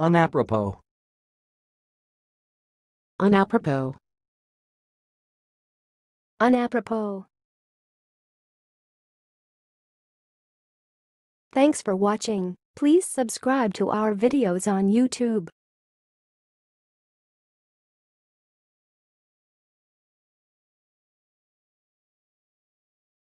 Unapropos. Unapropos. Unapropos. Thanks for watching. Please subscribe to our videos on YouTube.